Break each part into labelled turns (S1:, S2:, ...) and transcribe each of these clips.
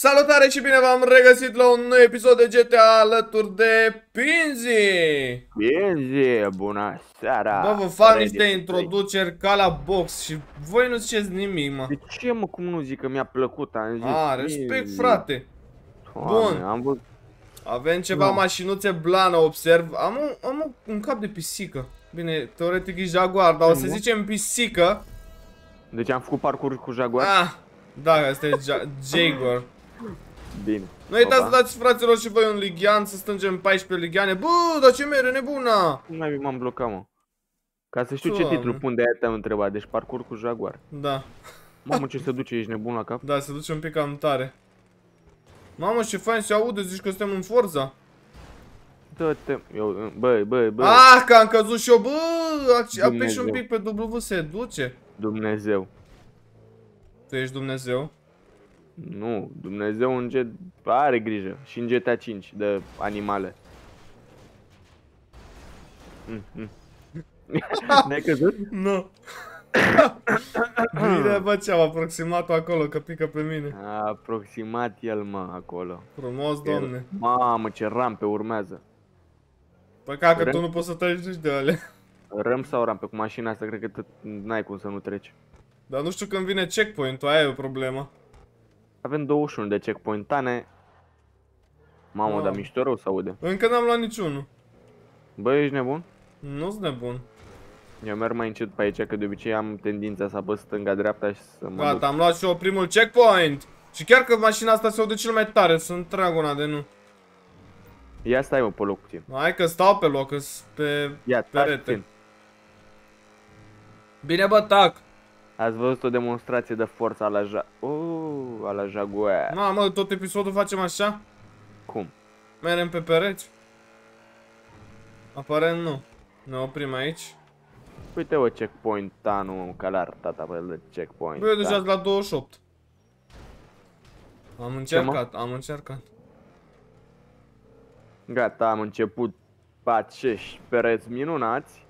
S1: Salutare și bine v-am regăsit la un nou episod de GTA alături de Pinzi!
S2: Binzi, bună seara!
S1: Bă, vă fac
S2: Ready
S1: niște
S2: to play.
S1: introduceri ca la box și voi nu ziceți nimic, mă.
S2: De ce mă, cum nu zic că mi-a plăcut? Am zis,
S1: A, respect,
S2: Binzi.
S1: frate.
S2: Doamne,
S1: Bun.
S2: Am văzut,
S1: Avem ceva
S2: Da.
S1: mașinuțe blană, observ. Am un, am un, un cap de pisică. Bine, teoretic e Jaguar, dar o să
S2: Nu.
S1: zicem pisică.
S2: deci am făcut parcurs cu Jaguar?
S1: Ah, da, asta e Ja- Jaguar.
S2: Bine.
S1: Nu uitați să
S2: Opa.
S1: dați fraților și voi un ligian, să strângem 14 ligiane. Bă, dar ce mere nebuna!
S2: Cum mai m-am blocat, mă? Ca să știu ce
S1: Doamne.
S2: titlu pun de aia te-am întrebat, deci parcurs cu Jaguar.
S1: Da,
S2: Mamă, ce se duce, ești nebun la cap?
S1: da, se duce un pic cam tare. Mamă, ce fain se aude, zici că suntem în Forza.
S2: Dă-te, eu, băi, băi, băi,
S1: Ah, că am căzut și eu, bă, ac- apeși un
S2: Dumnezeu.
S1: pic pe W, se duce.
S2: Dumnezeu.
S1: Tu ești Dumnezeu?
S2: Nu, Dumnezeu în G... are grijă. Și în GTA 5 de animale. Mm, mm. Ne-ai căzut?
S1: Nu. Bine, bă, ce am aproximat acolo, că pică pe mine.
S2: A aproximat el, mă, acolo.
S1: Frumos, domne.
S2: Mamă, ce rampe urmează.
S1: Păcat că
S2: Vrem?
S1: tu nu poți să treci nici de ale.
S2: Răm sau rampe? Cu mașina asta cred că tot n-ai cum să nu treci.
S1: Dar nu știu când vine checkpoint-ul, aia e o problemă.
S2: Avem 21 de checkpoint tane. Mamă,
S1: Wow.
S2: dar mișto rău se aude.
S1: Încă n-am luat niciunul.
S2: Bă, ești nebun?
S1: Nu-s nebun.
S2: Eu merg mai încet pe aici, că de obicei am tendința să apăs stânga-dreapta și să mă duc.
S1: Gata, am luat și eu primul checkpoint. Și chiar că mașina asta se aude cel mai tare, sunt dragona de nu.
S2: Ia stai mă pe loc puțin.
S1: Hai că stau pe loc, îs pe
S2: Ia, taci
S1: perete.
S2: puțin.
S1: Bine bă, tac.
S2: Ați văzut o demonstrație de forță a la ja... Oh, a la Jaguar.
S1: Mamă, tot episodul facem așa?
S2: Cum?
S1: Merem pe pereți? Aparent nu. Ne oprim aici.
S2: Uite o checkpoint tanu, calar tata pe el de checkpoint.
S1: Bă, eu deja
S2: da.
S1: sunt la 28. Am încercat, am încercat.
S2: Gata, am început acești pereți minunați.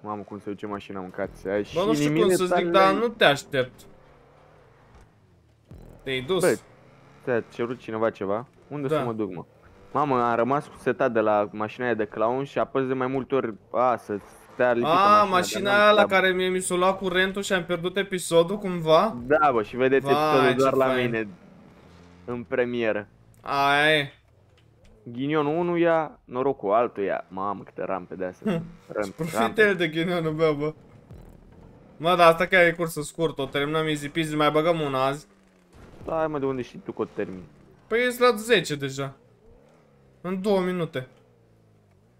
S2: Mamă, cum se duce mașina, mâncați. Ai și
S1: Bă, nu știu cum
S2: inimile
S1: să zic,
S2: tale-
S1: dar nu te aștept. Te-ai dus.
S2: Bă, Ți-a cerut cineva ceva? Unde
S1: Da.
S2: să mă duc, mă? Mamă, am rămas cu setat de la mașina aia de clown și apăs de mai multe ori, a, să stea lipită
S1: A,
S2: mașina,
S1: mașina
S2: dar
S1: aia
S2: n-am
S1: la
S2: treabă.
S1: care mie mi s-a luat curentul și am pierdut episodul cumva?
S2: Da, bă, și vedeți
S1: Vai,
S2: episodul
S1: ce
S2: doar la
S1: fain.
S2: mine în premieră.
S1: Aia e.
S2: Ghinionul 1 ia, norocul altul ia. Mamă, câte rampe de astea. Ram-
S1: Profite
S2: rampe.
S1: el de ghinionul meu, bă. Mă, dar asta chiar e cursă scurtă, o terminăm easy peasy, mai băgăm una azi.
S2: Da, mă, de unde știi tu că o termin?
S1: Păi ești la 10 deja. În 2 minute.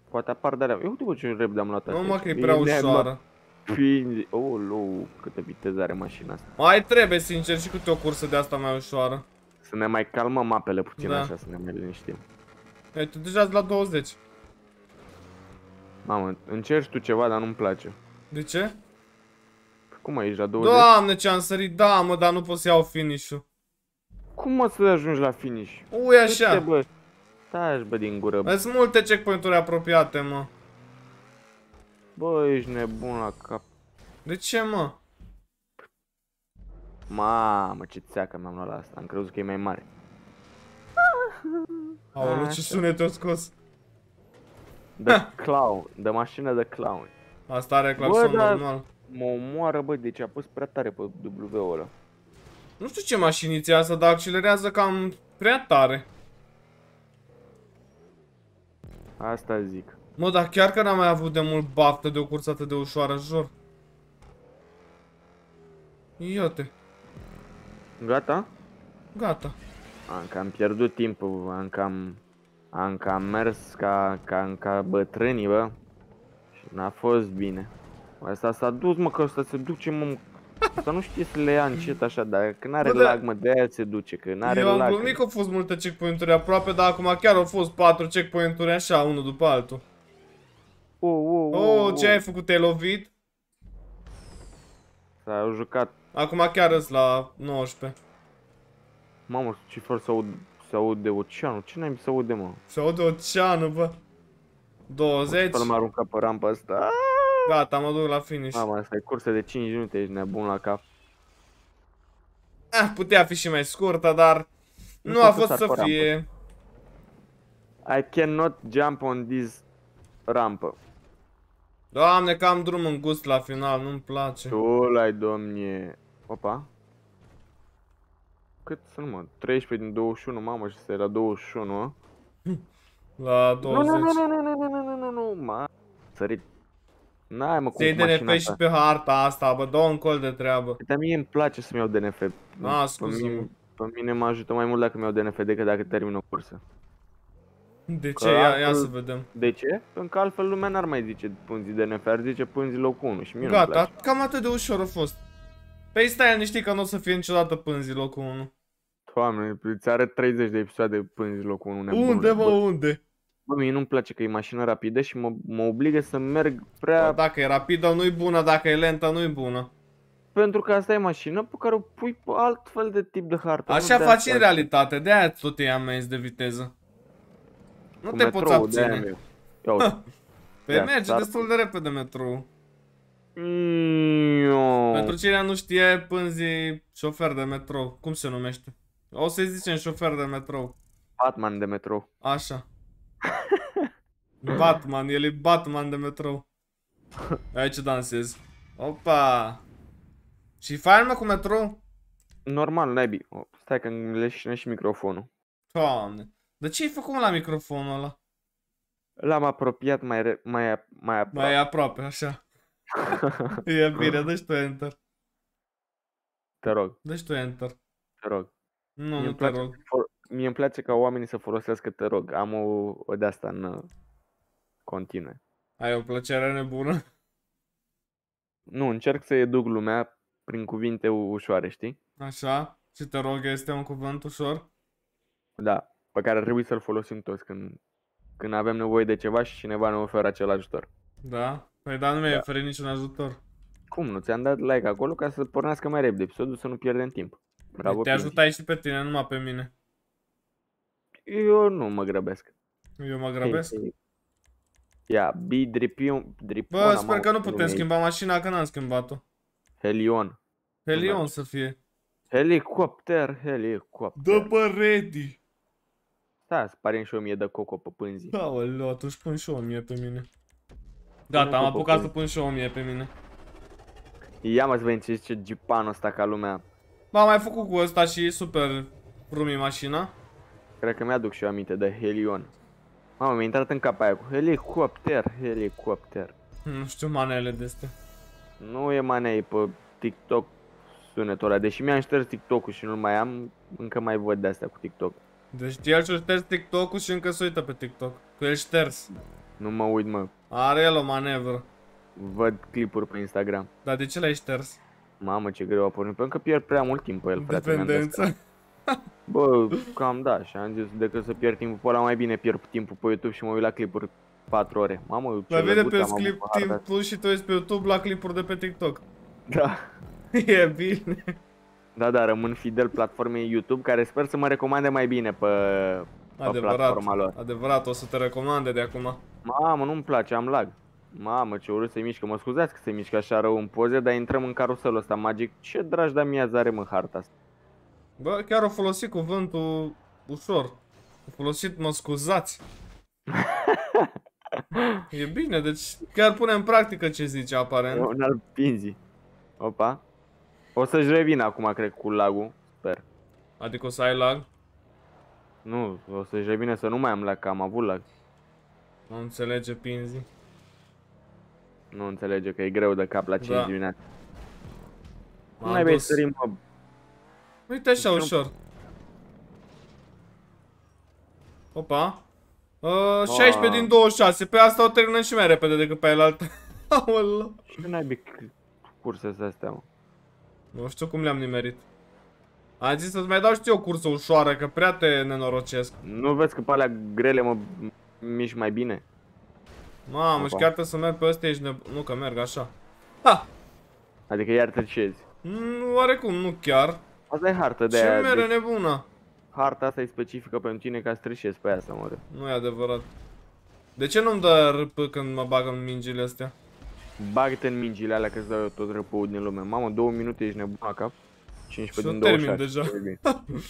S2: Poate apar de alea. Eu uite bă ce repede am luat
S1: Nu
S2: asta
S1: mă
S2: aici.
S1: că e prea
S2: Bine,
S1: ușoară.
S2: mă, Pinzi. Oh, lou, câtă viteză are mașina asta.
S1: Mai trebuie, sincer, și câte o cursă de asta mai ușoară.
S2: Să ne mai calmăm apele puțin
S1: Da.
S2: așa, să ne mai liniștim.
S1: Ei, tu deja la 20.
S2: Mamă, încerci tu ceva, dar nu-mi place.
S1: De ce?
S2: Cum ai, ești la 20?
S1: Doamne, ce am sărit, da, mă, dar nu pot să iau finish-ul.
S2: Cum mă să ajungi la finish?
S1: Ui,
S2: Uite,
S1: așa.
S2: bă. Stai, bă, din gură. Bă.
S1: Sunt multe checkpoint-uri apropiate, mă.
S2: bă, ești nebun la cap.
S1: De ce, mă?
S2: Mamă, ce țeacă mi-am luat la asta. Am crezut că e mai mare.
S1: Aoleu, ce
S2: Așa.
S1: sunet o scos.
S2: De clown, de mașină de clown.
S1: Asta are claxon
S2: Bă, dar-
S1: normal.
S2: Mă omoară, bă, deci a pus prea tare pe W-ul ăla.
S1: Nu știu ce mașiniță e asta, dar accelerează cam prea tare.
S2: Asta zic.
S1: Mă, dar chiar că n-am mai avut de mult baftă de o cursă atât de ușoară, jur. Iată,
S2: Gata?
S1: gata.
S2: Am cam pierdut timpul, am cam... Am cam mers ca, ca, ca bătrânii, bă. Și n-a fost bine. Asta s-a dus, mă, că ăsta se duce, mă, Asta nu știe să le ia încet așa, dar că n-are
S1: Bă, da.
S2: lag, mă, de aia se duce, că n-are
S1: Eu am
S2: lag.
S1: glumit că au fost multe checkpoint-uri aproape, dar acum chiar au fost patru checkpoint-uri așa, unul după altul.
S2: Oh, oh, oh,
S1: Oh,
S2: oh.
S1: ce ai făcut? Te-ai lovit?
S2: S-a jucat.
S1: Acum chiar îs la 19.
S2: Mamă, ce fără să aud, să aud de oceanul. Ce n-ai să aude, mă?
S1: Se aude oceanul, bă. 20.
S2: Până m-a aruncat pe rampa asta.
S1: Gata, mă duc la finish.
S2: Mamă, asta e cursă de 5 minute, ești nebun la cap.
S1: Ah, putea fi și mai scurtă, dar Nu
S2: pot
S1: a
S2: să
S1: fost
S2: sar
S1: să
S2: pe rampă.
S1: fie.
S2: I cannot jump on this rampă.
S1: Doamne, că am drum în gust la final, nu-mi place.
S2: Tu l-ai, domnie. Opa. Cât sunt, mă? 13 din 21, mamă, și stai la 21, mă.
S1: La
S2: Nu,
S1: 20.
S2: nu, nu, nu, nu, nu, nu, nu, nu, nu, nu, mă. Sărit. N-ai, mă, cum
S1: Ți-ai
S2: cu mașina
S1: DNF și
S2: asta.
S1: pe harta asta, bă, dă un col de treabă.
S2: Dar mie îmi place să-mi iau DNF.
S1: Ah,
S2: pe,
S1: scuze-mă.
S2: mine, pe mine mă ajută mai mult dacă mi iau DNF decât dacă termin o cursă.
S1: De
S2: Că
S1: ce? Ia, ia
S2: altfel-
S1: să vedem.
S2: De ce? Pentru că altfel lumea n-ar mai zice pânzi DNF, ar zice pânzi locul 1 și mie nu-mi
S1: Gata,
S2: place.
S1: cam atât de ușor a fost. Păi stai liniștit că nu o să fie niciodată pânzi locul 1.
S2: Doamne, îți arăt 30 de episoade pânzi locul 1 nebunule.
S1: Unde, mă,
S2: Bă,
S1: unde?
S2: Bă, mie nu-mi place că e mașină rapidă și mă, mă obligă să merg prea...
S1: Bă, Dacă e rapidă, nu-i bună, dacă e lentă, nu-i bună.
S2: Pentru că asta e mașină pe care o pui pe alt fel de tip de hartă. nu
S1: Așa
S2: de
S1: faci
S2: asta.
S1: în realitate, de-aia tot e amenzi de viteză. Nu
S2: Cu
S1: te poți
S2: metrou, de-aia
S1: abține.
S2: mi-e- Ia uite.
S1: Păi
S2: Da,
S1: merge
S2: dar-
S1: destul de repede metrou.
S2: Iu.
S1: Pentru cine nu știe, pânzi șofer de metrou. Cum se numește? O să-i zicem șofer de metrou.
S2: Batman de metrou.
S1: Așa. Batman, el e Batman de metrou. Aici dansez. Opa! Și fain mă cu metrou?
S2: Normal, naibii. O, stai că îmi leșine și microfonul.
S1: Doamne. De ce ai făcut mă, la microfonul ăla?
S2: L-am apropiat mai, re- mai, ap- mai aproape.
S1: Mai e aproape, așa. e bine, dă tu enter.
S2: Te rog,
S1: dă tu enter.
S2: te rog.
S1: Nu,
S2: Mie
S1: nu
S2: îmi
S1: te
S2: place,
S1: rog.
S2: for- mie îmi place ca oamenii să folosească te rog. Am o, o de asta în uh, continue.
S1: Ai o plăcere nebună.
S2: Nu, încerc să educ lumea prin cuvinte u- ușoare, știi?
S1: Așa. Și te rog, este un cuvânt ușor?
S2: Da, pe care ar trebui să-l folosim toți când, când avem nevoie de ceva și cineva ne oferă acel ajutor.
S1: Da? Păi da, nu mi-ai
S2: Da.
S1: oferit niciun ajutor.
S2: Cum nu? Ți-am dat like acolo ca să pornească mai repede episodul, să nu pierdem timp. Bravo,
S1: te
S2: Pinky.
S1: ajutai și pe tine, numai pe mine.
S2: Eu nu mă grăbesc.
S1: Eu mă grăbesc.
S2: Ia, be dripion, dripona,
S1: Bă, sper
S2: mamă,
S1: că nu
S2: cum
S1: putem
S2: numeai.
S1: schimba mașina, că n-am schimbat-o.
S2: Helion.
S1: Helion
S2: Da.
S1: să fie.
S2: Helicopter, helicopter.
S1: Dă pe ready.
S2: Da, sparem și o mie de coco pe pânzi.
S1: Aoleu, atunci pun și o mie pe mine. Gata, am
S2: Pune
S1: apucat
S2: pe
S1: să pun și o mie pe mine.
S2: Ia mă să vedem ce zice Gipanul ăsta ca lumea.
S1: Ba, am mai făcut cu ăsta și super rumi mașina.
S2: Cred că mi-aduc și eu aminte de Helion. Mamă, mi-a intrat în cap aia cu helicopter, helicopter.
S1: Nu știu manele de astea.
S2: Nu e manei pe TikTok sunetul ăla. Deși mi-am șters TikTok-ul și nu mai am, încă mai văd de astea cu TikTok.
S1: Deci el și-a șters TikTok-ul și încă se uită pe TikTok. Că el șters.
S2: Nu mă uit, mă.
S1: Are el o manevră.
S2: Văd clipuri pe Instagram.
S1: Dar de ce l-ai șters?
S2: Mamă, ce greu a pornit. Pentru că pierd prea mult timp pe el, frate. mi-am dat seama.
S1: Dependență.
S2: Bă, cam da, și am zis, decât să pierd timpul pe ăla, mai bine pierd timpul pe YouTube și mă uit la clipuri 4 ore. Mamă, ce
S1: Mai vede
S2: lăguț
S1: pe
S2: am avut
S1: clip
S2: pe harta
S1: timpul și tu ești pe YouTube la clipuri de pe TikTok.
S2: Da.
S1: e bine.
S2: Da, da, rămân fidel platformei YouTube, care sper să mă recomande mai bine pe, pe
S1: Adevărat.
S2: platforma lor.
S1: Adevărat, o să te recomande de acum.
S2: Mamă, nu-mi place, am lag. Mamă, ce urât se mișcă, mă scuzați că se mișcă așa rău în poze, dar intrăm în caruselul ăsta magic. Ce dragi de miază are în harta asta?
S1: Bă, chiar au folosit cuvântul ușor. Au folosit, mă scuzați. e bine, deci chiar pune în practică ce zice aparent.
S2: Un alt pinzi. Opa. O să-și revină acum, cred, cu lagul. Sper.
S1: Adică o să ai lag.
S2: Nu, o să-și revină să nu mai am lag, că am avut lag.
S1: Nu înțelege Pinzi.
S2: Nu înțelege că e greu de cap la 5
S1: Da.
S2: dimineața. Nu
S1: M-am
S2: mai vei
S1: dus.
S2: sări, mă.
S1: Uite așa
S2: Nu-
S1: ușor. Opa. Uh, 16
S2: Ah.
S1: din 26. Pe asta o terminăm și mai repede decât pe alaltă. Aoleu.
S2: Și nu ai curse astea, mă.
S1: Nu știu cum le-am nimerit. Am zis să-ți mai dau și ție o cursă ușoară, că prea te nenorocesc.
S2: Nu vezi că pe alea grele mă mișc mai bine?
S1: Mamă, și
S2: Opa.
S1: chiar trebuie să merg pe ăsta, ești neb... Nu, că merg așa. Ha!
S2: Adică iar tricezi.
S1: Mm, Oarecum, nu chiar.
S2: Asta e hartă de
S1: Ce
S2: aia.
S1: mere
S2: De...
S1: nebună.
S2: Harta asta e specifică pentru tine ca să trișezi pe aia să mă
S1: Nu e adevărat. De ce nu-mi dă râpă când mă bag în mingile astea?
S2: Bagă-te în mingile alea că îți dau eu tot răpăul din lume. Mamă, două minute ești nebun la cap. 15
S1: Și
S2: din
S1: o termin
S2: 26.
S1: deja.
S2: E bine.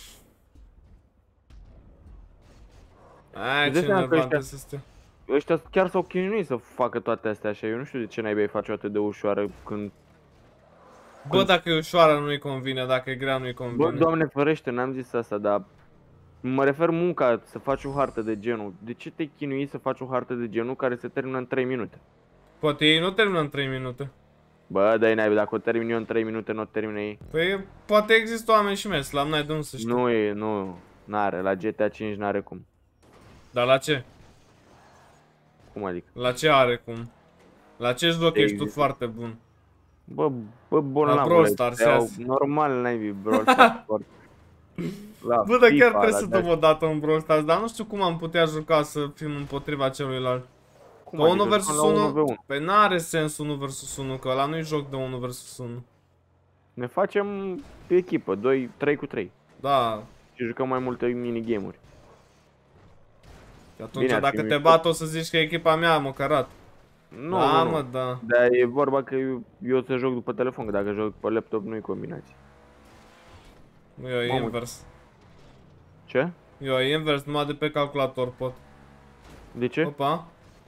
S1: Ai,
S2: Îți dai
S1: ce
S2: seama că
S1: nervante
S2: ăștia-
S1: să stea.
S2: Ăștia chiar s-au chinuit să facă toate astea așa. Eu nu știu de ce naibii face atât de ușoară când...
S1: Bă, dacă e ușoară nu-i convine, dacă e grea nu-i
S2: Bă,
S1: convine.
S2: doamne ferește, n-am zis asta, dar... Mă refer munca să faci o hartă de genul. De ce te chinui să faci o hartă de genul care se termină în 3 minute?
S1: Poate ei nu termină în 3 minute.
S2: Bă, dai naibii, dacă o termin eu în 3 minute, nu o termină ei.
S1: Păi poate există oameni și mers, la n-ai de unde să știi.
S2: Nu e, nu, n-are, la GTA 5 n-are cum.
S1: Dar la ce?
S2: Cum adică?
S1: La ce are cum? La ce joc ești tu
S2: Există.
S1: foarte bun?
S2: Bă, bă, bun
S1: La
S2: la
S1: Brawl Stars, iau-
S2: Normal, naibii, Brawl Stars. sport. La
S1: Bă, dar chiar
S2: FIFA,
S1: trebuie
S2: la
S1: să
S2: de-
S1: dăm o dată un Brawl Stars, dar nu știu cum am putea juca să fim împotriva celuilalt.
S2: Cum
S1: Că
S2: adică
S1: 1 versus
S2: jucăm la
S1: 1,
S2: 1v1?
S1: păi n-are sens 1 versus 1, că ăla nu-i joc de 1 versus 1.
S2: Ne facem pe echipă, 2, 3 cu 3.
S1: Da,
S2: Și jucăm mai multe minigame-uri.
S1: și atunci
S2: Bine, ar fi
S1: dacă te
S2: mișto.
S1: bat o să zici că e echipa mea mă cărat.
S2: Nu,
S1: da,
S2: nu,
S1: mă,
S2: nu.
S1: da.
S2: Dar e vorba că eu, eu să joc după telefon, că dacă joc pe laptop nu-i combinație.
S1: Eu e
S2: Mamă.
S1: invers.
S2: Ce?
S1: Eu e invers, numai de pe calculator pot.
S2: De ce?
S1: Opa.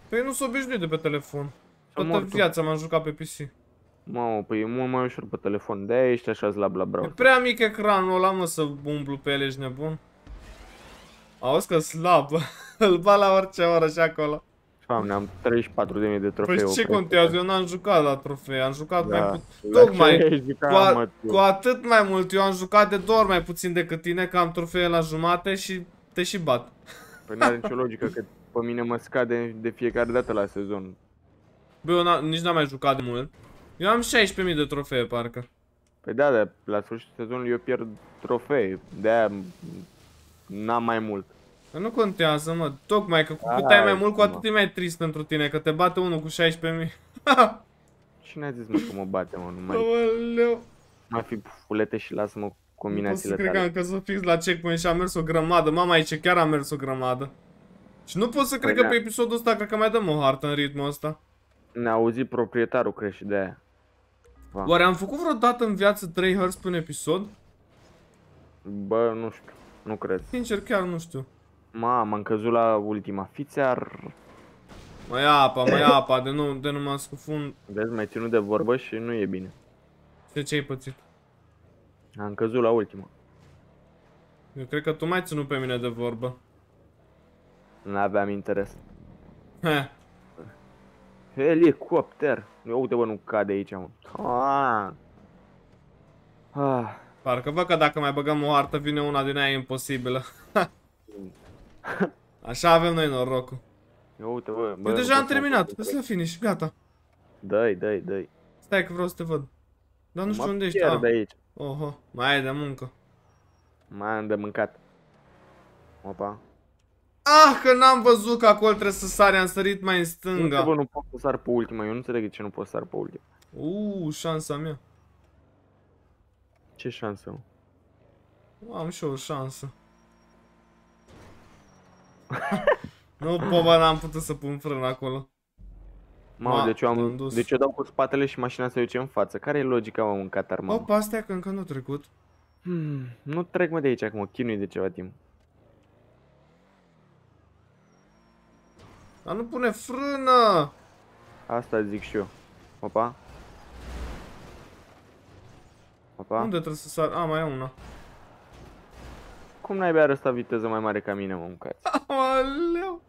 S1: Păi nu sunt obișnuit de pe telefon.
S2: Să
S1: Toată
S2: mor tu.
S1: viața m-am jucat pe PC.
S2: Mamă, păi e mult mai ușor pe telefon. De-aia ești așa slab la
S1: E
S2: browser.
S1: prea mic ecranul ăla, mă, să umblu pe el, ești nebun? Auzi că slab. Îl bat la orice oră și acolo.
S2: Doamne, am 34.000 de trofee.
S1: Păi ce contează? Eu n-am jucat la trofee, am jucat mai
S2: Da.
S1: puțin.
S2: La
S1: Tocmai,
S2: ce ești jucat,
S1: Cu, a,
S2: mă, tu?
S1: cu atât mai mult, eu am jucat de două ori mai puțin decât tine, că am trofee la jumate și te și bat.
S2: Păi n-are nicio logică că pe mine mă scade de fiecare dată la sezon.
S1: Bă, eu n- nici n-am mai jucat de mult. Eu am 16.000 de trofee, parcă.
S2: Păi da, dar la sfârșitul sezonului eu pierd trofee. De-aia n-am mai mult.
S1: Că nu contează, mă. Tocmai că cu cât
S2: Hai,
S1: ai mai mult, cu
S2: mă.
S1: atât e mai trist pentru tine, că te bate unul cu 16.000.
S2: Cine a zis mă că mă bate, mă? Nu mai,
S1: Aoleu.
S2: mai fi fulete și lasă-mă
S1: Nu pot să
S2: combinațiile
S1: cred că
S2: tale.
S1: am căzut fix la checkpoint și am mers o grămadă. Mama aici chiar am mers o grămadă. Și nu pot să cred
S2: Păi
S1: că
S2: da.
S1: pe episodul ăsta cred că mai dăm o hartă în ritmul ăsta.
S2: Ne-a auzit proprietarul, cred, și de-aia. Va.
S1: Oare am făcut vreodată în viață 3 hărți pe un episod?
S2: Bă, nu știu. Nu cred.
S1: Sincer, chiar nu știu.
S2: Ma, m-am căzut la ultima fițear.
S1: Mai apa, mai apa, de nu, de nu mă scufund.
S2: Vezi, mai ținut de vorbă și nu e bine.
S1: De ce ai pățit?
S2: Am căzut la ultima.
S1: Eu cred că tu mai ținut pe mine de vorbă.
S2: N-aveam interes.
S1: Heh.
S2: Helicopter! Eu uite bă, nu cade aici, mă. Ah. Ah.
S1: Parcă văd că dacă mai băgăm o hartă vine una din aia imposibilă. Așa avem noi norocul.
S2: Eu uite bă, bă
S1: Eu
S2: nu
S1: deja am
S2: pot să mă
S1: terminat.
S2: concentrez.
S1: Ăsta finish, gata.
S2: Dai, dai, dai.
S1: Stai că vreau să te văd. Dar nu știu
S2: Mă
S1: unde ești.
S2: pierd
S1: Ah.
S2: de aici.
S1: Oho, mai ai de muncă.
S2: Mai am de mâncat. Opa.
S1: Ah, că n-am văzut că acolo trebuie să sari, am sărit mai în
S2: Uite,
S1: stânga.
S2: bă, nu pot să sar pe ultima. Eu nu înțeleg de ce nu pot să sar pe ultima.
S1: Uuu, șansa mea.
S2: Ce șansă, mă?
S1: Am și eu o șansă. Nu, poba, n-am putut să pun frân acolo.
S2: Mamă,
S1: Ma,
S2: deci eu,
S1: te-am
S2: am,
S1: dus.
S2: deci eu dau cu spatele și mașina se duce în față. Care e logica, mă, în Qatar, mă?
S1: Opa, astea că încă nu a trecut.
S2: Hmm, nu trec, mă, de aici, că mă chinui de ceva timp.
S1: Dar nu pune frână!
S2: Asta zic și eu. Opa. Opa.
S1: Unde trebuie să sar? A, mai e una.
S2: Cum n-ai bea ăsta viteză mai mare ca mine, mă, mâncați?
S1: Aoleu!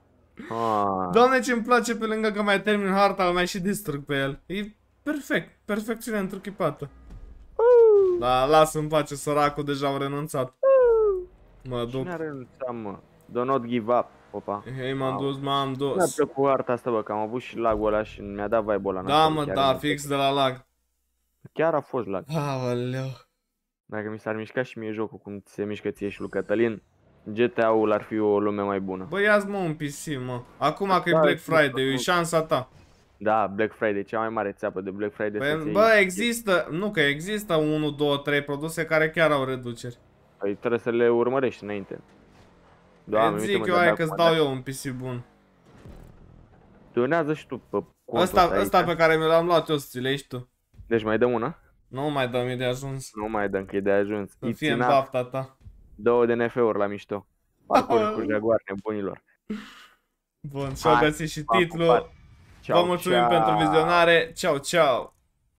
S2: Ah,
S1: Doamne, ce-mi place pe lângă că mai termin harta, îl mai și distrug pe el. E perfect, perfecțiune întruchipată. Da, lasă în pace, săracul deja au renunțat. Mă duc.
S2: Cine are renunțat, mă? Do not give up. Opa.
S1: Hei, m-am
S2: Wow.
S1: dus, m-am
S2: Mi-a
S1: dus.
S2: plăcut arta asta, bă, că am avut și lagul ăla și mi-a dat vibe-ul ăla.
S1: Da,
S2: nasol,
S1: mă,
S2: chiar
S1: da,
S2: mi-a
S1: fix de la lag.
S2: plăcut. Chiar a fost lag.
S1: Aoleu.
S2: Dacă mi s-ar mișca și mie jocul cum se mișcă ție și lui Cătălin, GTA-ul ar fi o lume mai bună.
S1: Bă, ia-ți mă un PC, mă. Acum că e
S2: Da,
S1: Black
S2: știu,
S1: Friday, e
S2: nu.
S1: șansa ta.
S2: Da, Black Friday, cea mai mare țeapă de Black Friday. să-ți
S1: Bă,
S2: iei-
S1: bă, există, nu că există 1, 2, 3 produse care chiar au reduceri.
S2: Păi trebuie să le urmărești înainte. Doamne,
S1: Îți
S2: uite-mă
S1: zic
S2: de
S1: eu aia
S2: acum,
S1: că-ți dau
S2: da.
S1: eu un PC bun.
S2: Donează și tu pe contul
S1: Ăsta,
S2: ăsta
S1: ăsta
S2: aici.
S1: pe care mi l-am luat eu să ți le iei și tu.
S2: Deci mai dăm una?
S1: Nu mai dăm, e de ajuns.
S2: Nu mai dăm, că e de ajuns.
S1: Să
S2: It's
S1: fie în
S2: enough.
S1: bafta ta.
S2: Două de NF-uri la mișto. Parcuri cu
S1: Aoleu.
S2: jaguar nebunilor.
S1: Bun, și-au
S2: Hai,
S1: găsit și
S2: v-am
S1: titlul.
S2: pupat.
S1: Vă
S2: Ceau,
S1: mulțumim
S2: ceau.
S1: pentru vizionare. Ciao, ciao!